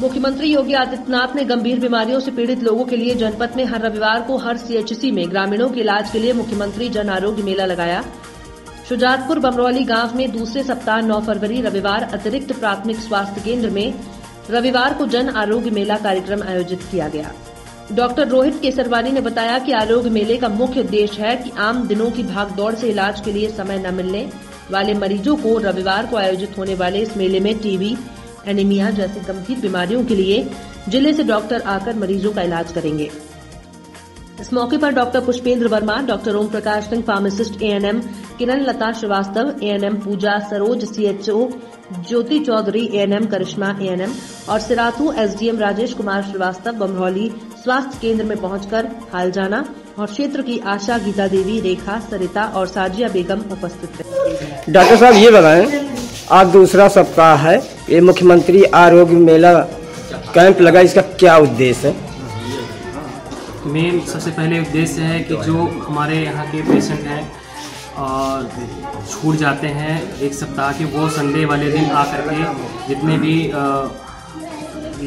मुख्यमंत्री योगी आदित्यनाथ ने गंभीर बीमारियों से पीड़ित लोगों के लिए जनपद में हर रविवार को हर सीएचसी में ग्रामीणों के इलाज के लिए मुख्यमंत्री जन आरोग्य मेला लगाया। शुजातपुर बमरौली गाँव में दूसरे सप्ताह 9 फरवरी रविवार अतिरिक्त प्राथमिक स्वास्थ्य केंद्र में रविवार को जन आरोग्य मेला कार्यक्रम आयोजित किया गया। डॉक्टर रोहित केसरवानी ने बताया कि आरोग्य मेले का मुख्य उद्देश्य है कि आम दिनों की भागदौड़ से इलाज के लिए समय न मिलने वाले मरीजों को रविवार को आयोजित होने वाले इस मेले में टीबी एनीमिया जैसी गंभीर बीमारियों के लिए ज़िले से डॉक्टर आकर मरीजों का इलाज करेंगे। इस मौके पर doctor Pushpendra Verma, doctor Om Prakash Singh, pharmacist ANM Kiran Lata Srivastava ANM Pooja Saroj CHO Jyoti Chaudhary ANM Karishma ANM और सिराथू एसडीएम राजेश कुमार श्रीवास्तव बमरौली स्वास्थ्य केंद्र में पहुंचकर हाल जाना और क्षेत्र की आशा गीता देवी, रेखा, सरिता और साजिया बेगम उपस्थित रहे। डॉक्टर साहब, ये बताएँ, आज दूसरा सप्ताह है। ये मुख्यमंत्री आरोग्य मेला कैंप लगा, इसका क्या उद्देश्य है? मेन सबसे पहले उद्देश्य है कि जो हमारे यहाँ के पेशेंट हैं, और छूट जाते हैं एक सप्ताह के, वो संडे वाले दिन आकर के जितने भी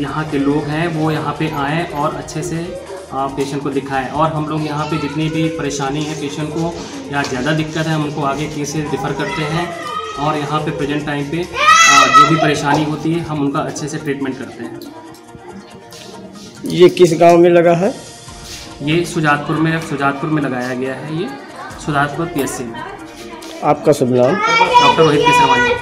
यहाँ के लोग हैं, वो यहाँ पे आएँ और अच्छे से पेशेंट को दिखाएँ। और हम लोग यहाँ पे जितनी भी परेशानी है पेशेंट को, या ज़्यादा दिक्कत है, हम उनको आगे केसेस रिफ़र करते हैं और यहाँ पे प्रेजेंट टाइम पे जो भी परेशानी होती है हम उनका अच्छे से ट्रीटमेंट करते हैं। ये किस गाँव में लगा है? ये सुजातपुर में सुजातपुर में लगाया गया है ये सुजातपुर पीएससी में। आपका शुभ नाम? डॉक्टर रोहित केसरवानी।